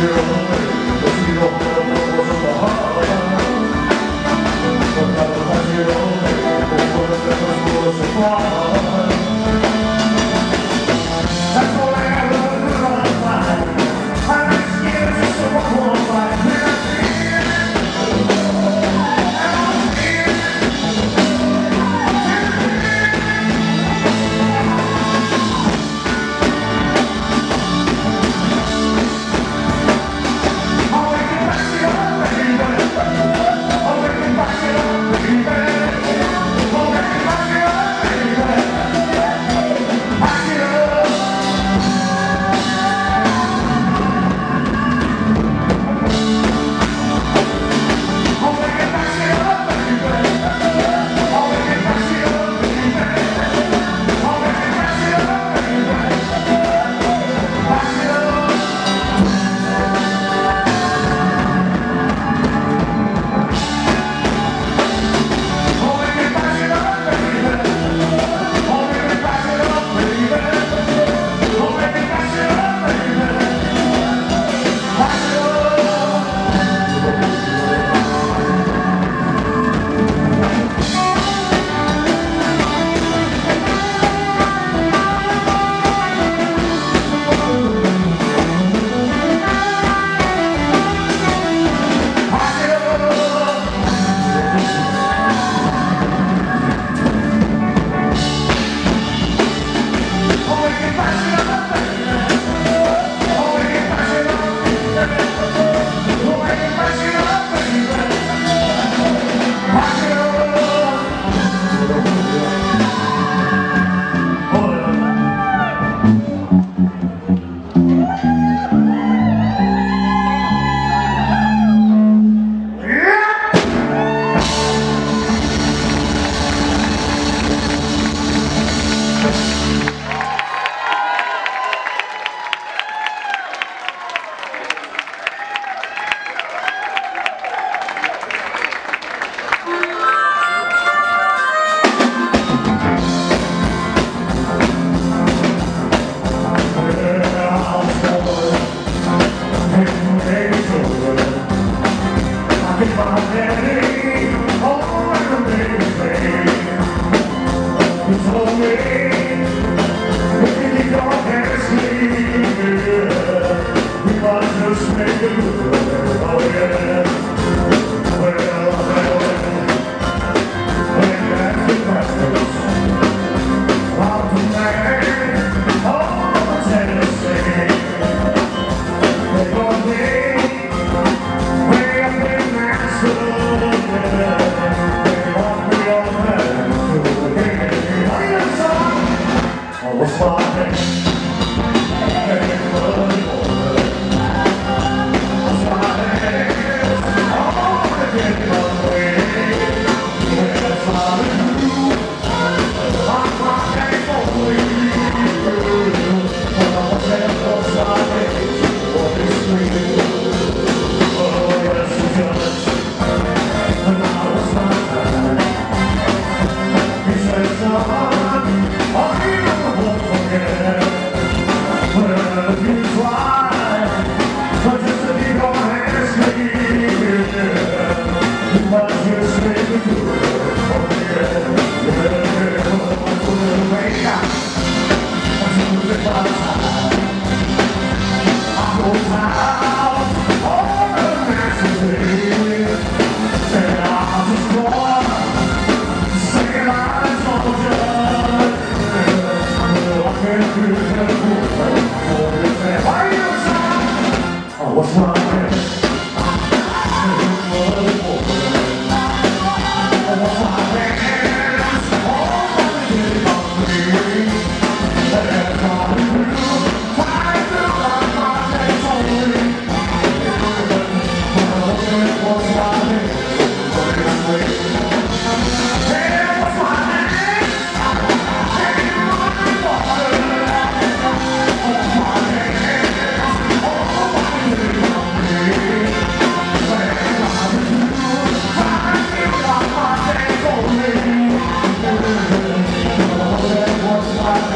That's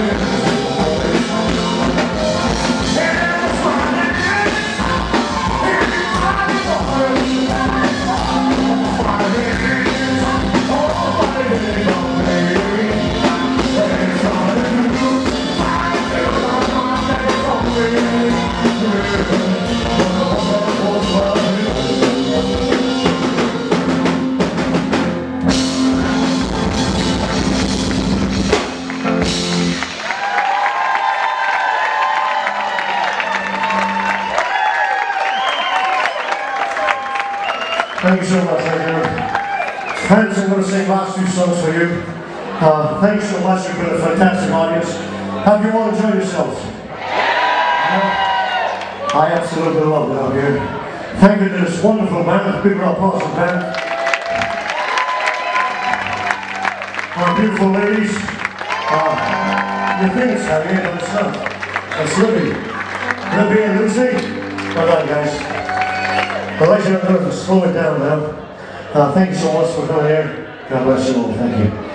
Thank Have you all enjoyed yourselves? Yeah? I absolutely love it out here. Thank you to this wonderful band, Big Rock Awesome Band. Our beautiful ladies. Uh, your things, have you? But it's not. It's Libby. Libby and Lucy. Well done, guys. But ladies and gentlemen, slow it down now. Uh, thank you so much for coming here. God bless you all. Thank you.